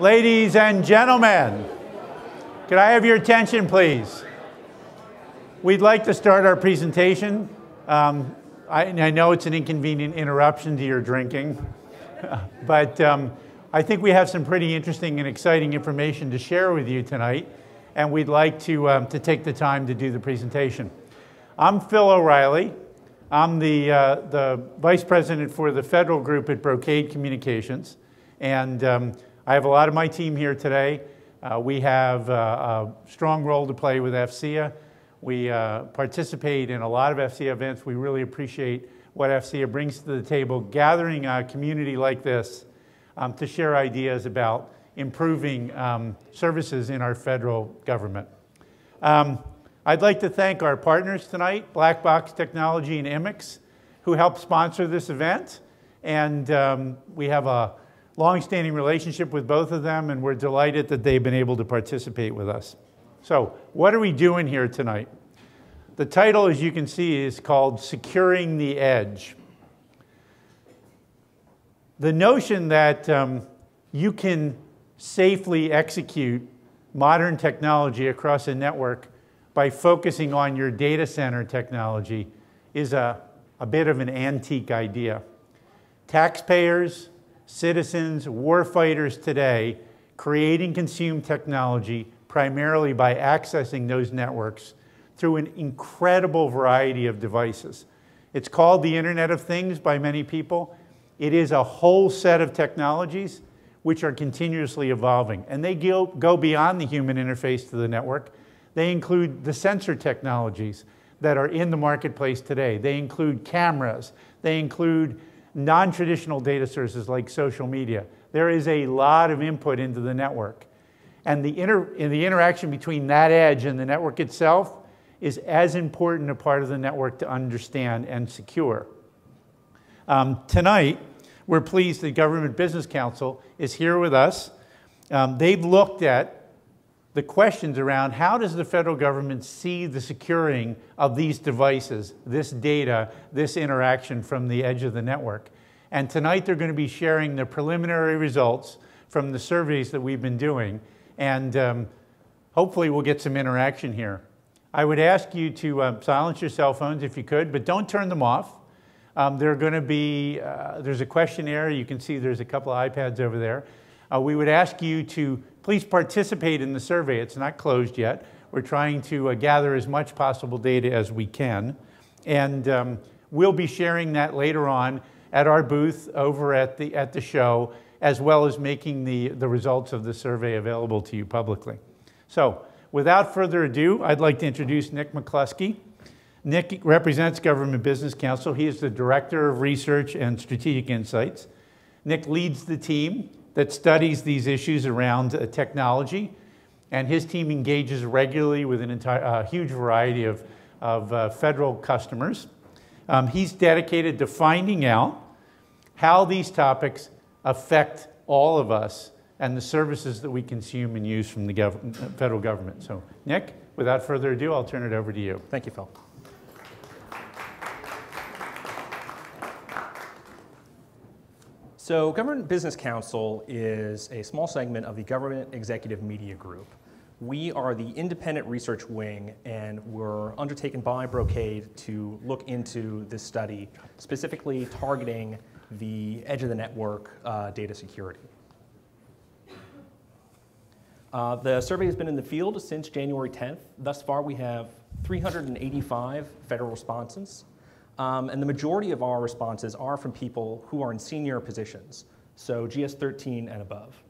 Ladies and gentlemen, could I have your attention, please? We'd like to start our presentation. Um, I, I, know it's an inconvenient interruption to your drinking, but um, I think we have some pretty interesting and exciting information to share with you tonight, and we'd like to, um, to take the time to do the presentation. I'm Phil O'Reilly. I'm the, uh, the Vice President for the Federal Group at Brocade Communications, and um, I have a lot of my team here today. Uh, we have uh, a strong role to play with AFCEA. We uh, participate in a lot of AFCEA events. We really appreciate what AFCEA brings to the table, gathering a community like this um, to share ideas about improving um, services in our federal government. Um, I'd like to thank our partners tonight, Black Box Technology and Immix, who helped sponsor this event. And um, we have a long-standing relationship with both of them, and we're delighted that they've been able to participate with us. So what are we doing here tonight? The title, as you can see, is called Securing the Edge the notion that um, you can safely execute modern technology across a network by focusing on your data center technology is a, a bit of an antique idea. Taxpayers, citizens, warfighters today create and consume technology primarily by accessing those networks through an incredible variety of devices. It's called the Internet of Things by many people. It is a whole set of technologies which are continuously evolving. And they go beyond the human interface to the network. They include the sensor technologies that are in the marketplace today. They include cameras. They include non-traditional data sources like social media. There is a lot of input into the network. And the, inter the interaction between that edge and the network itself is as important a part of the network to understand and secure. Um, tonight, we're pleased the Government Business Council is here with us. Um, they've looked at the questions around how does the federal government see the securing of these devices, this data, this interaction from the edge of the network. And tonight they're going to be sharing the preliminary results from the surveys that we've been doing. And um, hopefully we'll get some interaction here. I would ask you to uh, silence your cell phones if you could, but don't turn them off. Um, there are going to be, uh, there's a questionnaire. You can see there's a couple of iPads over there. Uh, we would ask you to please participate in the survey. It's not closed yet. We're trying to uh, gather as much possible data as we can. And um, we'll be sharing that later on at our booth over at the, at the show, as well as making the, the results of the survey available to you publicly. So without further ado, I'd like to introduce Nick McCluskey. Nick represents Government Business Council. He is the Director of Research and Strategic Insights. Nick leads the team that studies these issues around uh, technology, and his team engages regularly with an entire, uh, huge variety of, of uh, federal customers. Um, he's dedicated to finding out how these topics affect all of us and the services that we consume and use from the gov federal government. So, Nick, without further ado, I'll turn it over to you. Thank you, Phil. So Government Business Council is a small segment of the Government Executive Media Group. We are the independent research wing and we're undertaken by Brocade to look into this study, specifically targeting the edge of the network uh, data security. Uh, the survey has been in the field since January 10th. Thus far, we have 385 federal responses. Um, and the majority of our responses are from people who are in senior positions, so GS13 and above.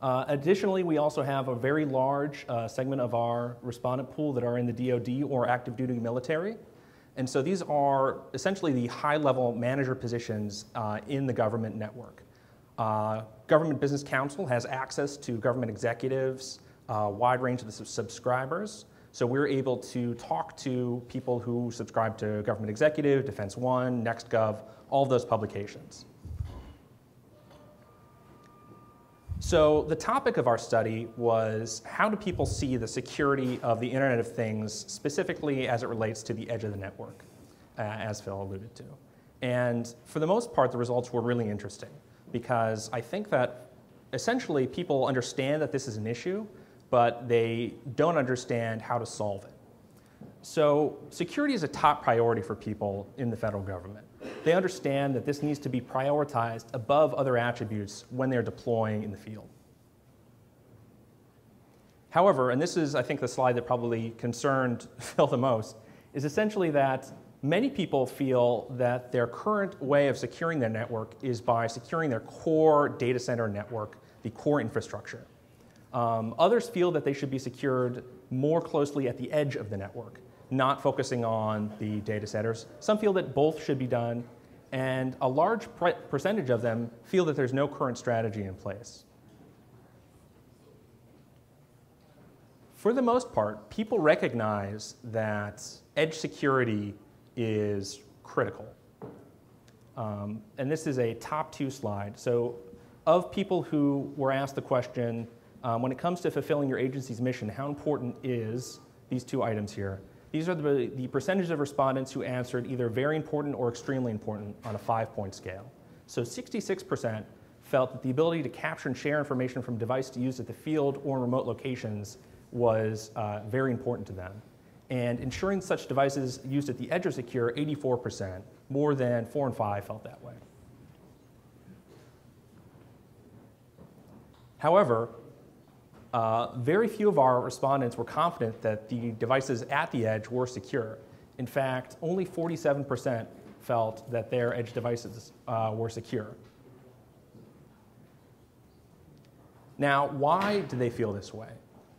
Uh, additionally, we also have a very large uh, segment of our respondent pool that are in the DoD or active duty military. And so these are essentially the high level manager positions uh, in the government network. Uh, government Business Council has access to government executives, uh, wide range of subscribers, so we're able to talk to people who subscribe to Government Executive, Defense One, NextGov, all of those publications. So the topic of our study was how do people see the security of the Internet of Things, specifically as it relates to the edge of the network, uh, as Phil alluded to. And for the most part, the results were really interesting. because I think that essentially people understand that this is an issue, but they don't understand how to solve it. So security is a top priority for people in the federal government. They understand that this needs to be prioritized above other attributes when they're deploying in the field. However, and this is, I think, the slide that probably concerned Phil the most, is essentially that many people feel that their current way of securing their network is by securing their core data center network, the core infrastructure. Um, others feel that they should be secured more closely at the edge of the network, not focusing on the data centers. Some feel that both should be done, and a large percentage of them feel that there's no current strategy in place. For the most part, people recognize that edge security is critical. Um, and this is a top two slide. So, of people who were asked the question, um, when it comes to fulfilling your agency's mission, how important is these two items here? These are the, the percentage of respondents who answered either very important or extremely important on a five point scale. So 66% felt that the ability to capture and share information from device to use at the field or remote locations was uh, very important to them. And ensuring such devices used at the edge are secure, 84%, more than four and five felt that way. However, uh, very few of our respondents were confident that the devices at the edge were secure. In fact, only 47% felt that their edge devices uh, were secure. Now, why do they feel this way?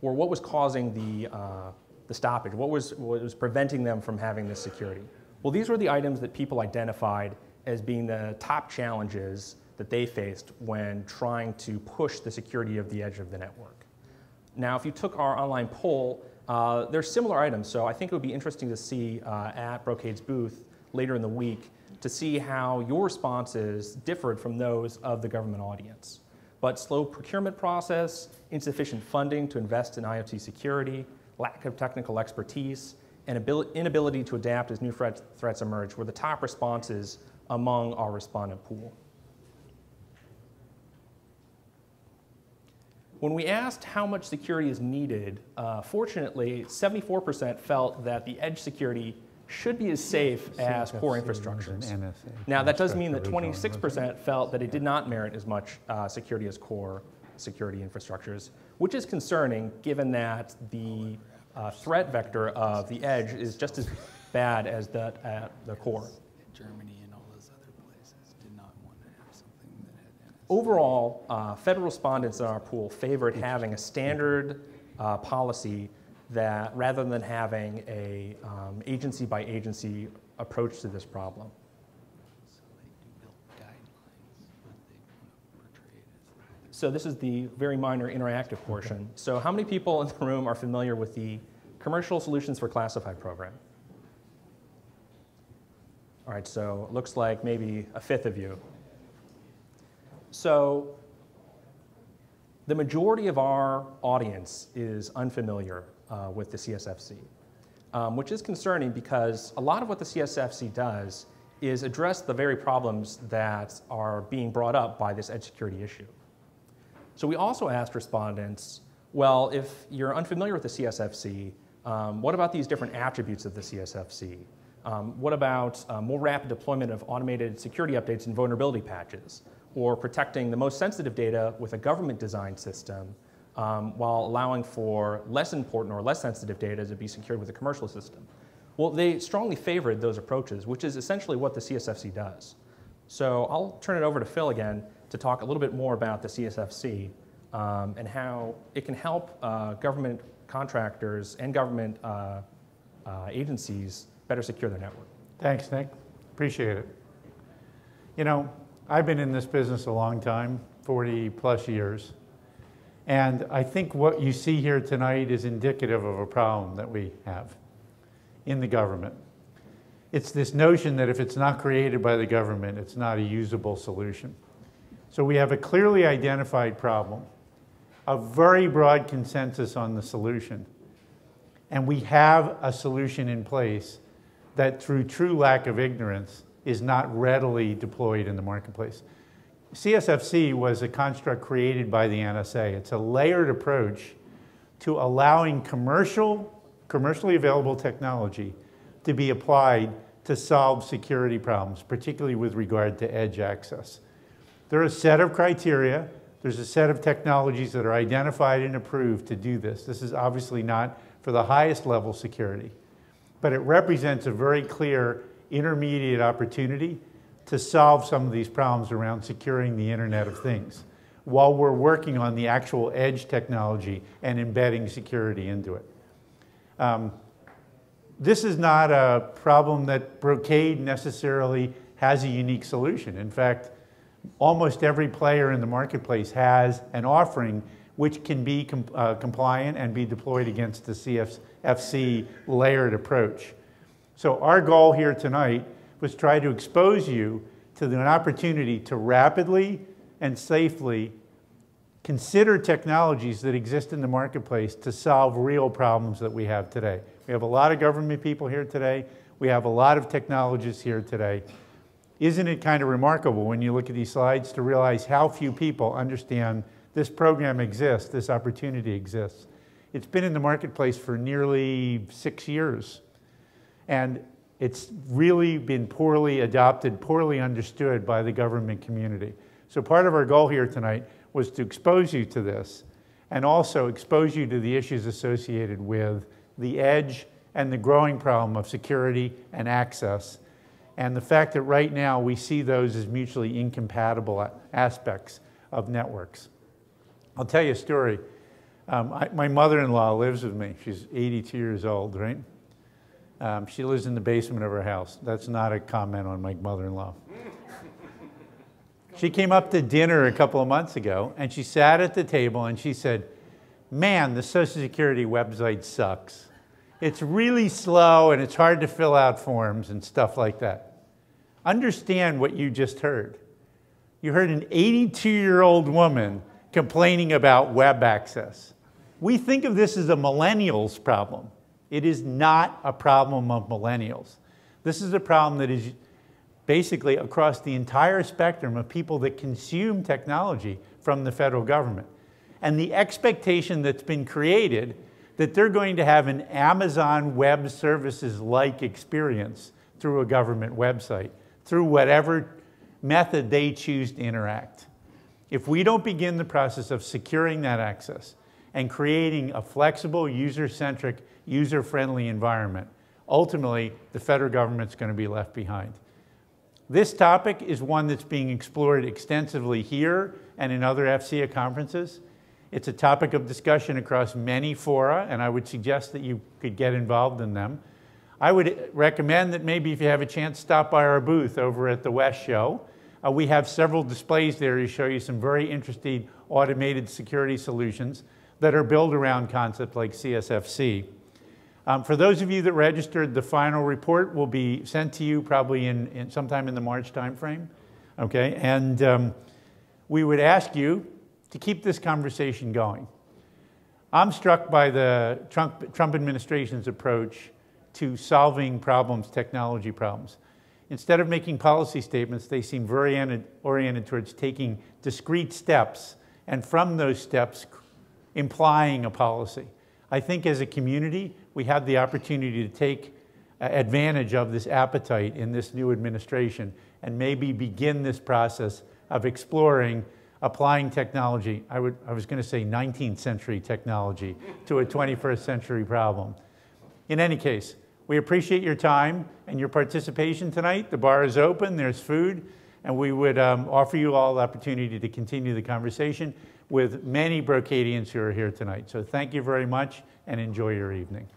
Or what was causing the, uh, the stoppage? What was, what was preventing them from having this security? Well, these were the items that people identified as being the top challenges that they faced when trying to push the security of the edge of the network. Now, if you took our online poll, uh, are similar items, so I think it would be interesting to see uh, at Brocade's booth later in the week to see how your responses differed from those of the government audience. But slow procurement process, insufficient funding to invest in IoT security, lack of technical expertise, and inability to adapt as new threats emerge were the top responses among our respondent pool. When we asked how much security is needed, uh, fortunately, 74% felt that the edge security should be as safe as core infrastructures. Now, that does mean that 26% felt that it did not merit as much uh, security as core security infrastructures, which is concerning given that the uh, threat vector of the edge is just as bad as that at the core. Germany Overall, uh, federal respondents in our pool favored having a standard uh, policy that rather than having a um, agency by agency approach to this problem. So this is the very minor interactive portion. So how many people in the room are familiar with the Commercial Solutions for Classified program? All right, so it looks like maybe a fifth of you. So the majority of our audience is unfamiliar uh, with the CSFC, um, which is concerning because a lot of what the CSFC does is address the very problems that are being brought up by this edge security issue. So we also asked respondents, well, if you're unfamiliar with the CSFC, um, what about these different attributes of the CSFC? Um, what about uh, more rapid deployment of automated security updates and vulnerability patches? Or protecting the most sensitive data with a government designed system um, while allowing for less important or less sensitive data to be secured with a commercial system. Well, they strongly favored those approaches, which is essentially what the CSFC does. So I'll turn it over to Phil again to talk a little bit more about the CSFC um, and how it can help uh, government contractors and government uh, uh, agencies better secure their network. Thanks, Nick. Appreciate it. You know, I've been in this business a long time, 40 plus years. And I think what you see here tonight is indicative of a problem that we have in the government. It's this notion that if it's not created by the government, it's not a usable solution. So we have a clearly identified problem, a very broad consensus on the solution, and we have a solution in place that through true lack of ignorance is not readily deployed in the marketplace. CSFC was a construct created by the NSA. It's a layered approach to allowing commercial, commercially available technology to be applied to solve security problems, particularly with regard to edge access. There are a set of criteria. There's a set of technologies that are identified and approved to do this. This is obviously not for the highest level security, but it represents a very clear intermediate opportunity to solve some of these problems around securing the Internet of Things while we're working on the actual edge technology and embedding security into it. Um, this is not a problem that Brocade necessarily has a unique solution. In fact, almost every player in the marketplace has an offering which can be com uh, compliant and be deployed against the CSFC layered approach. So our goal here tonight was try to expose you to an opportunity to rapidly and safely consider technologies that exist in the marketplace to solve real problems that we have today. We have a lot of government people here today. We have a lot of technologists here today. Isn't it kind of remarkable when you look at these slides to realize how few people understand this program exists, this opportunity exists? It's been in the marketplace for nearly six years. And it's really been poorly adopted, poorly understood by the government community. So part of our goal here tonight was to expose you to this and also expose you to the issues associated with the edge and the growing problem of security and access and the fact that right now we see those as mutually incompatible aspects of networks. I'll tell you a story. Um, I, my mother-in-law lives with me. She's 82 years old, right? Um, she lives in the basement of her house. That's not a comment on my mother-in-law. she came up to dinner a couple of months ago, and she sat at the table and she said, man, the Social Security website sucks. It's really slow and it's hard to fill out forms and stuff like that. Understand what you just heard. You heard an 82 year old woman complaining about web access. We think of this as a millennials problem. It is not a problem of millennials. This is a problem that is basically across the entire spectrum of people that consume technology from the federal government. And the expectation that's been created that they're going to have an Amazon Web Services like experience through a government website through whatever method they choose to interact. If we don't begin the process of securing that access and creating a flexible, user-centric, user-friendly environment, ultimately the federal government's going to be left behind. This topic is one that's being explored extensively here and in other AFCEA conferences. It's a topic of discussion across many fora, and I would suggest that you could get involved in them. I would recommend that maybe if you have a chance, stop by our booth over at the West Show. Uh, we have several displays there to show you some very interesting automated security solutions that are built around concepts like CSFC. Um, for those of you that registered, the final report will be sent to you probably in, in sometime in the March timeframe. Okay, and um, we would ask you to keep this conversation going. I'm struck by the Trump, Trump administration's approach to solving problems, technology problems. Instead of making policy statements, they seem very oriented towards taking discrete steps and from those steps implying a policy. I think as a community, we have the opportunity to take uh, advantage of this appetite in this new administration and maybe begin this process of exploring applying technology. I, would, I was going to say 19th century technology to a 21st century problem. In any case, we appreciate your time and your participation tonight. The bar is open, there's food, and we would um, offer you all the opportunity to continue the conversation with many Brocadians who are here tonight. So thank you very much and enjoy your evening.